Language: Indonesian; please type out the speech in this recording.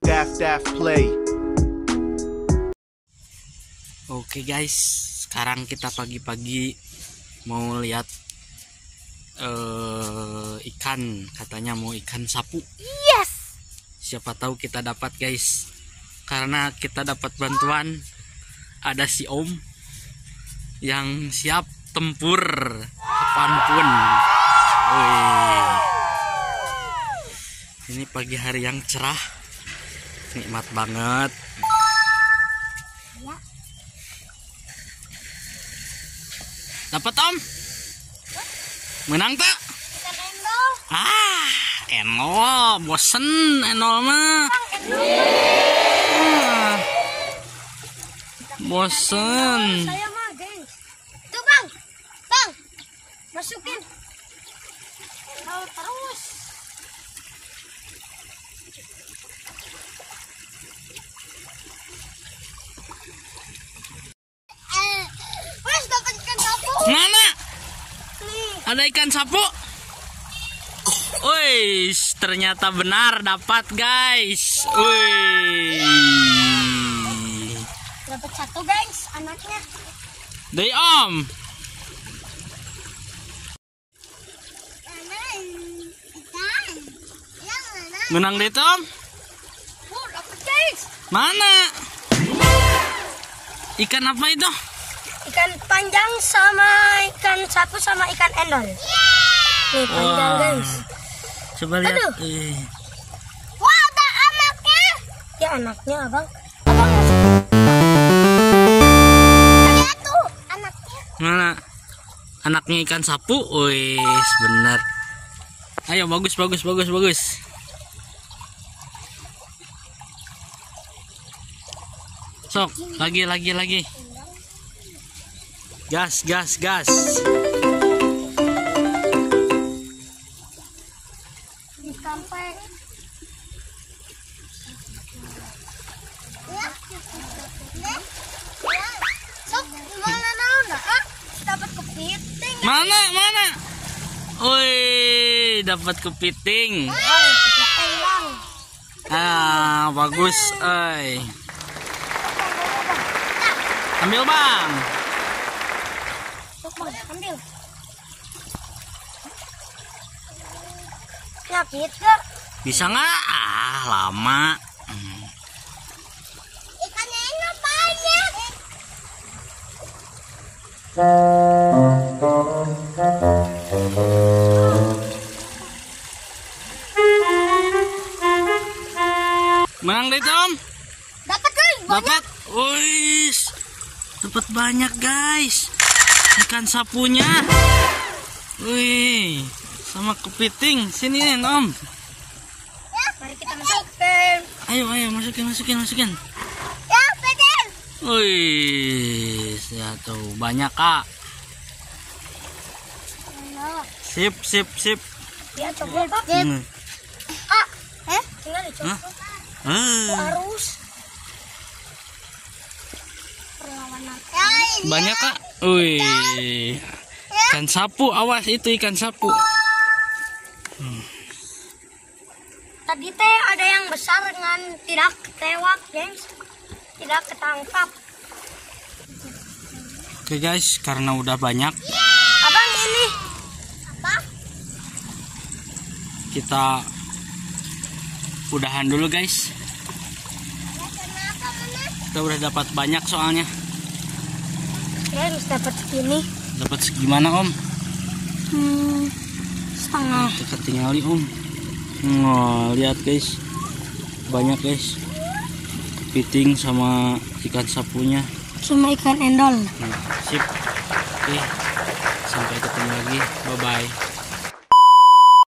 Daft Daft Play. Oke guys, sekarang kita pagi-pagi mau lihat eh ikan, katanya mau ikan sapu. Yes. Siapa tahu kita dapat guys, karena kita dapat bantuan ada si Om yang siap tempur kapan pun. Wih. Ini pagi hari yang cerah, nikmat banget. Dapat Om? Menang tak? Ah, enol, bosen enol mah. Ah, bosen. Tuh, Bang. Bang. Masukin. Tahu terus. Eh, Wes dapat ikan Mana? Nih. Ada ikan sapu? Wih, ternyata benar dapat guys. Wih. Dapat satu, gengs, anaknya. Dari Om. Menang deh Om. Dapat, gengs. Mana? Ikan apa itu? Ikan panjang sama ikan sapu sama ikan endol. Nih panjang Wah. guys. Coba lihat. Aduh. Eh, Wah ada anaknya. Ya anaknya abang. Abang tuh anaknya. Mana? Anaknya ikan sapu. Wih, benar. Ayo bagus bagus bagus bagus. Sok, lagi lagi lagi. Gas gas gas. Mana mana? Wih, dapat kepiting. Ah, bagus, ay. Ambil bang. Bang, ambil. Nyakit gak? Bisa nggak? Ah, lama. Ikannya ini banyak. Menang deh Tom. Dapat. Dapat. Wih, dapat banyak guys. Ikan sapunya. Wih, sama kepiting. Sini nih Tom. Ya, mari kita masukin. Ayo, ayo masukin, masukin, masukin. Ya, pegang. Wih, ya tuh banyak kak. Sip, sip, sip. Ya, coba Pak. Hmm. Ah, eh, tinggal dicoba. Ah, Harus. Perlawanan. Ya, banyak kak. Wih, ikan sapu. Awas itu ikan sapu. Tadi teh ada yang besar dengan tidak ketewak, gengs. Tidak ketangkap. Oke guys, karena udah banyak, Abang ini. Apa? kita udahan dulu guys. Mana? Kita udah dapat banyak soalnya. Gengs, dapat segini. Dapat segimana om? Hmm, setengah. Kita tinggali om. Nah, lihat guys, banyak guys. Kepiting sama ikan sapunya. Cuma ikan endol. Nah, sip. Oke, sampai ketemu lagi. Bye bye.